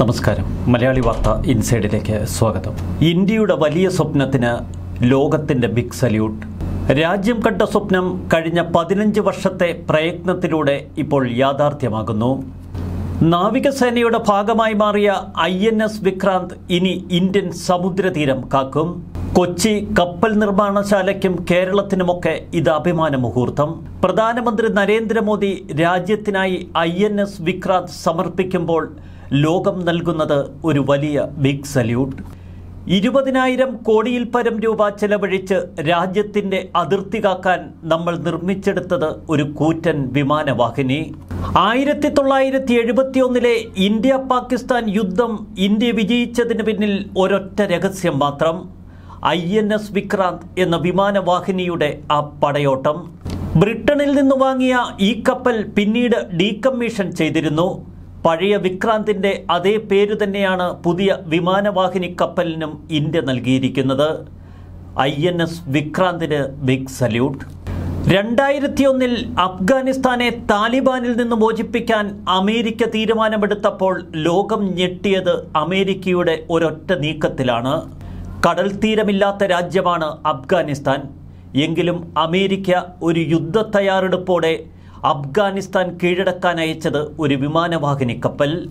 നമസ്കാരം. മലയാളി വാർത്ത ഇൻസൈഡിലേക്ക് സ്വാഗതം. ഇന്ത്യയുടെ വലിയ സ്വപ്നത്തിന് ലോകത്തിന്റെ ബിഗ് സല്യൂട്ട്. രാജ്യം കണ്ട സ്വപ്നം കഴിഞ്ഞ പതിനഞ്ച് വർഷത്തെ പ്രയത്നത്തിലൂടെ ഇപ്പോൾ യാഥാർത്ഥ്യമാകുന്നു. നാവികസേനയുടെ ഭാഗമായി മാറിയ ഐ എൻ എസ് വിക്രാന്ത് ഇനി ഇന്ത്യൻ സമുദ്രതീരം കാക്കും. കൊച്ചി കപ്പൽ നിർമ്മാണശാലയ്ക്കും കേരളത്തിനുമൊക്കെ ഇത് അഭിമാന മുഹൂർത്തം. പ്രധാനമന്ത്രി നരേന്ദ്രമോദി രാജ്യത്തിനായി ഐ എൻ എസ് വിക്രാന്ത് സമർപ്പിക്കുമ്പോൾ ലോകം നൽകുന്നത് ഒരു വലിയ ബിഗ് സല്യൂട്ട് ഇരുപതിനായിരം കോടിയിൽ പരം രൂപ ചെലവഴിച്ച് രാജ്യത്തിന്റെ അതിർത്തി കാക്കാൻ നമ്മൾ നിർമ്മിച്ചെടുത്തത് ഒരു കൂറ്റൻ വിമാനവാഹിനി. ആയിരത്തി തൊള്ളായിരത്തി എഴുപത്തി ഒന്നിലെ ഇന്ത്യ പാകിസ്ഥാൻ യുദ്ധം ഇന്ത്യ വിജയിച്ചതിന് പിന്നിൽ ഒരൊറ്റ രഹസ്യം മാത്രം. ഐ എൻ എസ് വിക്രാന്ത് എന്ന വിമാനവാഹിനിയുടെ ആ പടയോട്ടം. ബ്രിട്ടനിൽ നിന്ന് വാങ്ങിയ ഈ കപ്പൽ പിന്നീട് ഡീകമ്മീഷൻ ചെയ്തിരുന്നു. പഴയ വിക്രാന്തിന്റെ അതേ പേര് തന്നെയാണ് പുതിയ വിമാനവാഹിനി കപ്പലിനും ഇന്ത്യ നൽകിയിരിക്കുന്നത്. ഐ എൻ എസ് വിക്രാന്തിന് ബിഗ് സല്യൂട്ട് രണ്ടായിരത്തി ഒന്നിൽ അഫ്ഗാനിസ്ഥാനെ താലിബാനിൽ നിന്ന് മോചിപ്പിക്കാൻ അമേരിക്ക തീരുമാനമെടുത്തപ്പോൾ ലോകം ഞെട്ടിയത് അമേരിക്കയുടെ ഒരൊറ്റ നീക്കത്തിലാണ്. കടൽ തീരമില്ലാത്ത രാജ്യമാണ് അഫ്ഗാനിസ്ഥാൻ. എങ്കിലും അമേരിക്ക ഒരു യുദ്ധ തയ്യാറെടുപ്പോടെ അഫ്ഗാനിസ്ഥാൻ കീഴടക്കാൻ അയച്ചത് ഒരു വിമാനവാഹിനി കപ്പൽ.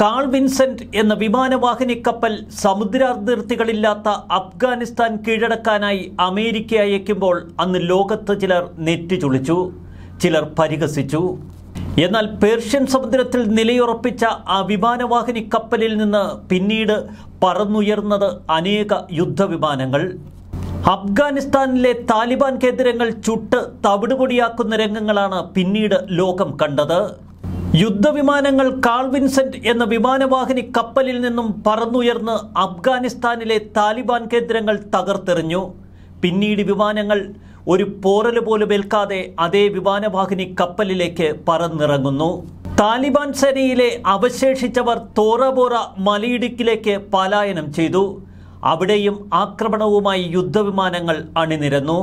കാൾ വിൻസെന്റ് എന്ന വിമാനവാഹിനി കപ്പൽ സമുദ്രാതിർത്തികളില്ലാത്ത അഫ്ഗാനിസ്ഥാൻ കീഴടക്കാനായി അമേരിക്ക അയക്കുമ്പോൾ അന്ന് ലോകത്ത് ചിലർ നെറ്റിചുളിച്ചു ചിലർ പരിഹസിച്ചു. എന്നാൽ പേർഷ്യൻ സമുദ്രത്തിൽ നിലയുറപ്പിച്ച ആ വിമാനവാഹിനി കപ്പലിൽ നിന്ന് പിന്നീട് പറന്നുയർന്നത് അനേക യുദ്ധവിമാനങ്ങൾ. അഫ്ഗാനിസ്ഥാനിലെ താലിബാൻ കേന്ദ്രങ്ങൾ ചുട്ട് തവിടുപൊടിയാക്കുന്ന രംഗങ്ങളാണ് പിന്നീട് ലോകം കണ്ടത്. യുദ്ധവിമാനങ്ങൾ കാൾ വിൻസെന്റ് എന്ന വിമാനവാഹിനി കപ്പലിൽ നിന്നും പറന്നുയർന്ന് അഫ്ഗാനിസ്ഥാനിലെ താലിബാൻ കേന്ദ്രങ്ങൾ തകർത്തെറിഞ്ഞു. പിന്നീട് വിമാനങ്ങൾ ഒരു പോറൽ പോലും ഏൽക്കാതെ അതേ വിമാനവാഹിനി കപ്പലിലേക്ക് പറന്നിറങ്ങുന്നു. താലിബാൻ സേനയിലെ അവശേഷിച്ചവർ തോറബോറ മലയിടുക്കിലേക്ക് പലായനം ചെയ്തു. അവിടെയും ആക്രമണവുമായി യുദ്ധവിമാനങ്ങൾ അണിനിരന്നു.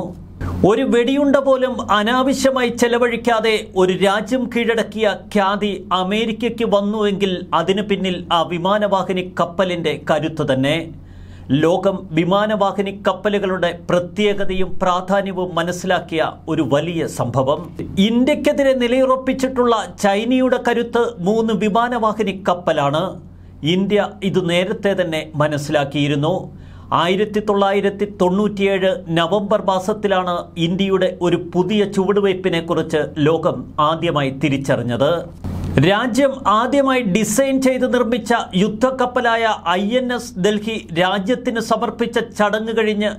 ഒരു വെടിയുണ്ട പോലും അനാവശ്യമായി ചെലവഴിക്കാതെ ഒരു രാജ്യം കീഴടക്കിയ ഖ്യാതി അമേരിക്കയ്ക്ക് വന്നുവെങ്കിൽ അതിനു പിന്നിൽ ആ വിമാനവാഹിനി കപ്പലിന്റെ കരുത്ത് തന്നെ. ലോകം വിമാനവാഹിനി കപ്പലുകളുടെ പ്രത്യേകതയും പ്രാധാന്യവും മനസ്സിലാക്കിയ ഒരു വലിയ സംഭവം. ഇന്ത്യക്കെതിരെ നിലയുറപ്പിച്ചിട്ടുള്ള ചൈനയുടെ കരുത്ത് മൂന്ന് വിമാനവാഹിനി കപ്പലാണ്. ഇന്ത്യ ഇത് നേരത്തെ തന്നെ മനസ്സിലാക്കിയിരുന്നു. ആയിരത്തി തൊള്ളായിരത്തി തൊണ്ണൂറ്റിയേഴ് നവംബർ മാസത്തിലാണ് ഇന്ത്യയുടെ ഒരു പുതിയ ചുവടുവയ്പ്പിനെ കുറിച്ച് ലോകം ആദ്യമായി തിരിച്ചറിഞ്ഞത്. രാജ്യം ആദ്യമായി ഡിസൈൻ ചെയ്ത് നിർമ്മിച്ച യുദ്ധക്കപ്പലായ ഐ എൻ എസ് ഡൽഹി രാജ്യത്തിന് സമർപ്പിച്ച ചടങ്ങ് കഴിഞ്ഞ്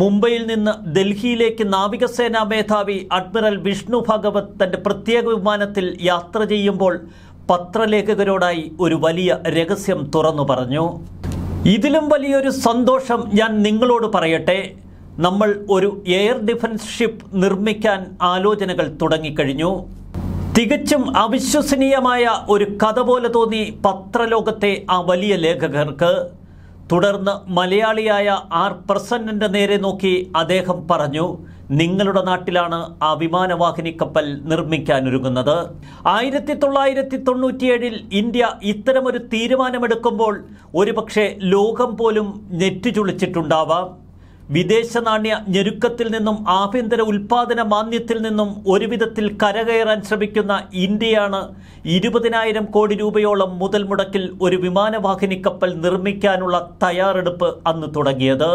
മുംബൈയിൽ നിന്ന് ഡൽഹിയിലേക്ക് നാവികസേനാ മേധാവി അഡ്മിറൽ വിഷ്ണു ഭഗവത് തന്റെ പ്രത്യേക വിമാനത്തിൽ യാത്ര ചെയ്യുമ്പോൾ പത്രലേഖകരോടായി ഒരു വലിയ രഹസ്യം തുറന്നു പറഞ്ഞു. ഇതിലും വലിയൊരു സന്തോഷം ഞാൻ നിങ്ങളോട് പറയട്ടെ. നമ്മൾ ഒരു എയർ ഡിഫൻസ് ഷിപ്പ് നിർമ്മിക്കാൻ ആലോചനകൾ തുടങ്ങിക്കഴിഞ്ഞു. തികച്ചും അവിശ്വസനീയമായ ഒരു കഥ പോലെ തോന്നി പത്രലോകത്തെ ആ വലിയ ലേഖകർക്ക്. തുടർന്ന് മലയാളിയായ ആർ പ്രസന്നന്റെ നേരെ നോക്കി അദ്ദേഹം പറഞ്ഞു നിങ്ങളുടെ നാട്ടിലാണ് ആ വിമാനവാഹിനി കപ്പൽ നിർമ്മിക്കാനൊരുങ്ങുന്നത് ആയിരത്തി തൊള്ളായിരത്തി തൊണ്ണൂറ്റിയേഴിൽ ഇന്ത്യ ഇത്തരമൊരു തീരുമാനമെടുക്കുമ്പോൾ ഒരുപക്ഷെ ലോകം പോലും നെറ്റിചുളിച്ചിട്ടുണ്ടാവാം വിദേശ നാണ്യ ഞെരുക്കത്തിൽ നിന്നും ആഭ്യന്തര ഉൽപാദന മാന്യത്തിൽ നിന്നും ഒരുവിധത്തിൽ കരകയറാൻ ശ്രമിക്കുന്ന ഇന്ത്യയാണ് ഇരുപതിനായിരം കോടി രൂപയോളം മുതൽ മുടക്കിൽ ഒരു വിമാനവാഹിനി കപ്പൽ നിർമ്മിക്കാനുള്ള തയ്യാറെടുപ്പ് അന്ന് തുടങ്ങിയത്.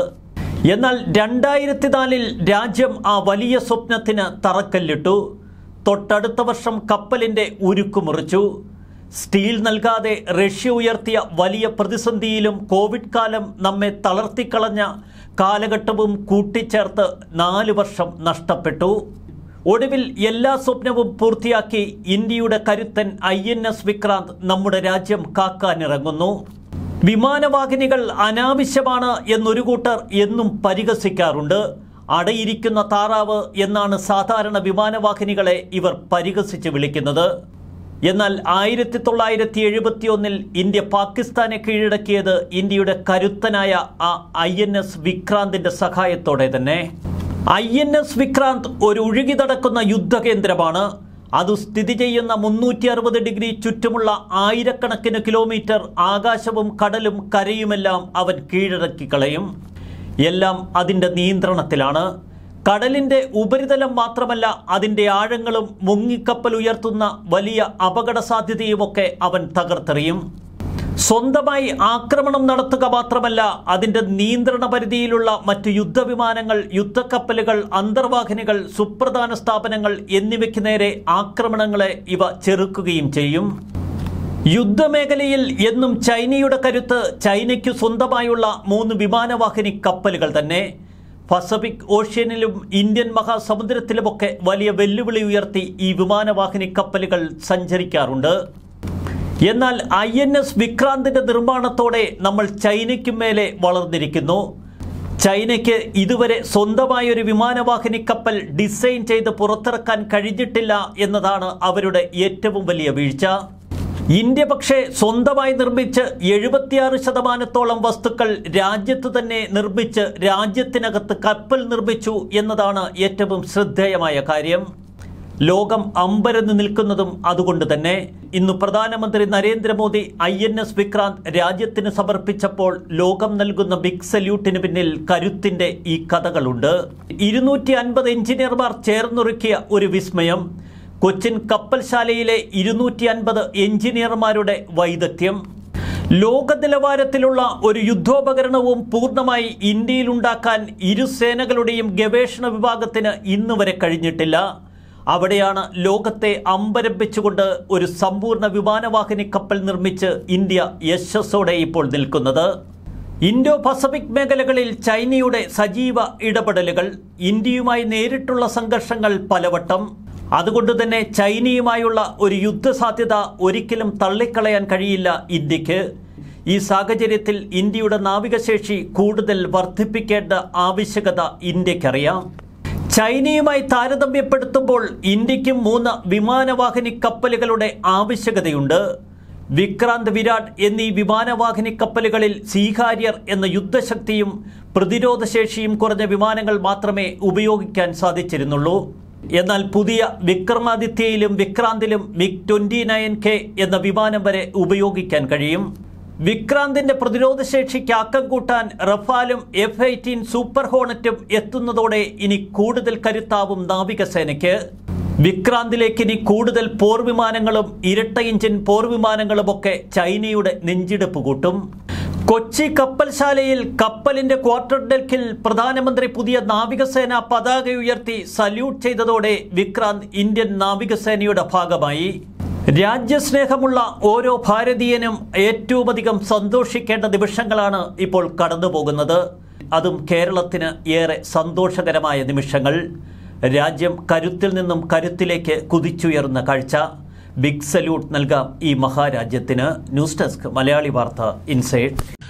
എന്നാൽ രണ്ടായിരത്തി നാലിൽ രാജ്യം ആ വലിയ സ്വപ്നത്തിന് തറക്കല്ലിട്ടു. തൊട്ടടുത്ത വർഷം കപ്പലിന്റെ ഉരുക്കു മുറിച്ചു. സ്റ്റീൽ നൽകാതെ റഷ്യ ഉയർത്തിയ വലിയ പ്രതിസന്ധിയിലും കോവിഡ് കാലം നമ്മെ തളർത്തിക്കളഞ്ഞ കാലഘട്ടവും കൂട്ടിച്ചേർത്ത് നാല് വർഷം നഷ്ടപ്പെട്ടു. ഒടുവിൽ എല്ലാ സ്വപ്നവും പൂർത്തിയാക്കി ഇന്ത്യയുടെ കരുത്തൻ ഐ വിക്രാന്ത് നമ്മുടെ രാജ്യം കാക്കാനിറങ്ങുന്നു. വിമാനവാഹിനികൾ അനാവശ്യമാണ് എന്നൊരു കൂട്ടർ എന്നും പരിഹസിക്കാറുണ്ട്. അടയിരിക്കുന്ന താറാവ് എന്നാണ് സാധാരണ വിമാനവാഹിനികളെ ഇവർ പരിഹസിച്ച് വിളിക്കുന്നത്. എന്നാൽ ആയിരത്തി തൊള്ളായിരത്തി എഴുപത്തി ഒന്നിൽ ഇന്ത്യ പാകിസ്ഥാനെ കീഴടക്കിയത് ഇന്ത്യയുടെ കരുത്തനായ ആ ഐ എൻ എസ് വിക്രാന്തിന്റെ സഹായത്തോടെ തന്നെ. ഐ എൻ എസ് വിക്രാന്ത് ഒരു ഒഴുകി നടക്കുന്ന യുദ്ധകേന്ദ്രമാണ്. അത് സ്ഥിതി ചെയ്യുന്ന മുന്നൂറ്റി അറുപത് ഡിഗ്രി ചുറ്റുമുള്ള ആയിരക്കണക്കിന് കിലോമീറ്റർ ആകാശവും കടലും കരയുമെല്ലാം അവൻ കീഴടക്കി കളയും. എല്ലാം അതിന്റെ നിയന്ത്രണത്തിലാണ്. കടലിന്റെ ഉപരിതലം മാത്രമല്ല അതിന്റെ ആഴങ്ങളും മുങ്ങിക്കപ്പൽ ഉയർത്തുന്ന വലിയ അപകട സാധ്യതയുമൊക്കെ അവൻ തകർത്തെറിയും. സ്വന്തമായി ആക്രമണം നടത്തുക മാത്രമല്ല അതിന്റെ നിയന്ത്രണ പരിധിയിലുള്ള മറ്റ് യുദ്ധവിമാനങ്ങൾ യുദ്ധക്കപ്പലുകൾ അന്തർവാഹിനികൾ സുപ്രധാന സ്ഥാപനങ്ങൾ എന്നിവയ്ക്ക് നേരെ ആക്രമണങ്ങളെ ഇവ ചെറുക്കുകയും ചെയ്യും. യുദ്ധമേഖലയിൽ എന്നും ചൈനയുടെ കരുത്ത് ചൈനയ്ക്കു സ്വന്തമായുള്ള മൂന്ന് വിമാനവാഹിനി കപ്പലുകൾ തന്നെ. പസഫിക് ഓഷ്യനിലും ഇന്ത്യൻ മഹാസമുദ്രത്തിലുമൊക്കെ വലിയ വെല്ലുവിളി ഉയർത്തി ഈ വിമാനവാഹിനി കപ്പലുകൾ സഞ്ചരിക്കാറുണ്ട്. എന്നാൽ ഐ എൻ എസ് വിക്രാന്തിന്റെ നിർമ്മാണത്തോടെ നമ്മൾ ചൈനയ്ക്കും മേലെ വളർന്നിരിക്കുന്നു. ചൈനയ്ക്ക് ഇതുവരെ സ്വന്തമായ ഒരു വിമാനവാഹിനി കപ്പൽ ഡിസൈൻ ചെയ്ത് പുറത്തിറക്കാൻ കഴിഞ്ഞിട്ടില്ല എന്നതാണ് അവരുടെ ഏറ്റവും വലിയ വീഴ്ച. ഇന്ത്യ പക്ഷേ സ്വന്തമായി നിർമ്മിച്ച് എഴുപത്തിയാറ് ശതമാനത്തോളം വസ്തുക്കൾ രാജ്യത്ത് തന്നെ നിർമ്മിച്ച് രാജ്യത്തിനകത്ത് കപ്പൽ നിർമ്മിച്ചു എന്നതാണ് ഏറ്റവും ശ്രദ്ധേയമായ കാര്യം. ലോകം അമ്പരന്ന് നിൽക്കുന്നതും അതുകൊണ്ട് തന്നെ ഇന്ന് പ്രധാനമന്ത്രി Narendra Modi I N S Vikrant രാജ്യത്തിന് സമർപ്പിച്ചപ്പോൾ ലോകം നൽകുന്ന ബിഗ് സല്യൂട്ടിന് പിന്നിൽ കരുത്തിന്റെ ഈ കഥകളുണ്ട്. ഇരുന്നൂറ്റി അൻപത് എഞ്ചിനീയർമാർ ചേർന്നൊരുക്കിയ ഒരു വിസ്മയം. കൊച്ചിൻ കപ്പൽശാലയിലെ ഇരുന്നൂറ്റി അൻപത് എഞ്ചിനീയർമാരുടെ വൈദഗ്ധ്യം. ലോക നിലവാരത്തിലുള്ള ഒരു യുദ്ധോപകരണവും പൂർണമായി ഇന്ത്യയിലുണ്ടാക്കാൻ ഇരു സേനകളുടെയും ഗവേഷണ വിഭാഗത്തിന് ഇന്നുവരെ കഴിഞ്ഞിട്ടില്ല. അവിടെയാണ് ലോകത്തെ അമ്പരപ്പിച്ചുകൊണ്ട് ഒരു സമ്പൂർണ വിമാനവാഹിനി കപ്പൽ നിർമ്മിച്ച് ഇന്ത്യ യശസ്സോടെ ഇപ്പോൾ നിൽക്കുന്നത്. ഇൻഡോ പസഫിക് മേഖലകളിൽ ചൈനയുടെ സജീവ ഇടപെടലുകൾ ഇന്ത്യയുമായി നേരിട്ടുള്ള സംഘർഷങ്ങൾ പലവട്ടം. അതുകൊണ്ട് തന്നെ ചൈനയുമായുള്ള ഒരു യുദ്ധസാധ്യത ഒരിക്കലും തള്ളിക്കളയാൻ കഴിയില്ല ഇന്ത്യയ്ക്ക്. ഈ സാഹചര്യത്തിൽ ഇന്ത്യയുടെ നാവികശേഷി കൂടുതൽ വർദ്ധിപ്പിക്കേണ്ട ആവശ്യകത ഇന്ത്യക്കറിയാം. ചൈനയുമായി താരതമ്യപ്പെടുത്തുമ്പോൾ ഇന്ത്യക്കും മൂന്ന് വിമാനവാഹിനി കപ്പലുകളുടെ ആവശ്യകതയുണ്ട്. വിക്രാന്ത് വിരാട് എന്നീ വിമാനവാഹിനി കപ്പലുകളിൽ സീഹാരിയർ എന്ന യുദ്ധശക്തിയും പ്രതിരോധശേഷിയും കുറഞ്ഞ വിമാനങ്ങൾ മാത്രമേ ഉപയോഗിക്കാൻ സാധിച്ചിരുന്നുള്ളൂ. എന്നാൽ പുതിയ വിക്രമാദിത്യയിലും വിക്രാന്തിലും മിഗ് ട്വന്റി നയൻ കെ എന്ന വിമാനം വരെ ഉപയോഗിക്കാൻ കഴിയും. വിക്രാന്തിന്റെ പ്രതിരോധശേഷിക്ക് അക്കം കൂട്ടാൻ റഫാലും എഫ് എയ്റ്റീൻ സൂപ്പർ ഹോണറ്റും എത്തുന്നതോടെ ഇനി കൂടുതൽ കരുത്താവും നാവികസേനയ്ക്ക്. വിക്രാന്തിലേക്ക് ഇനി കൂടുതൽ പോർവിമാനങ്ങളും ഇരട്ട ഇഞ്ചിൻ പോർവിമാനങ്ങളുമൊക്കെ ചൈനയുടെ നെഞ്ചിടിപ്പ് കൂട്ടും. കൊച്ചി കപ്പൽശാലയിൽ കപ്പലിന്റെ ക്വാർട്ടർ ഡെക്കിൽ പ്രധാനമന്ത്രി പുതിയ നാവികസേന പതാക ഉയർത്തി സല്യൂട്ട് ചെയ്തതോടെ വിക്രാന്ത് ഇന്ത്യൻ നാവികസേനയുടെ ഭാഗമായി. രാജ്യസ്നേഹമുള്ള ഓരോ ഭാരതീയനും ഏറ്റവുമധികം സന്തോഷിക്കേണ്ട നിമിഷങ്ങളാണ് ഇപ്പോൾ കടന്നു പോകുന്നത് അതും കേരളത്തിന് ഏറെ സന്തോഷകരമായ നിമിഷങ്ങൾ. രാജ്യം കരുത്തിൽ നിന്നും കരുത്തിലേക്ക് കുതിച്ചുയർന്ന കാഴ്ച. ബിഗ് സല്യൂട്ട് നൽകാം ഈ മഹാരാജ്യത്തിന്. ന്യൂസ് ഡെസ്ക് മലയാളി വാർത്ത ഇൻസൈഡ്.